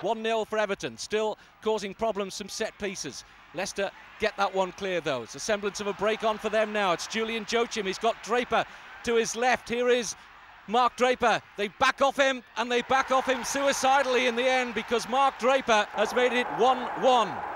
1 0 for Everton, still causing problems from set pieces. Leicester get that one clear though. It's a semblance of a break on for them now. It's Julian Joachim. He's got Draper to his left. Here is Mark Draper. They back off him and they back off him suicidally in the end because Mark Draper has made it 1 1.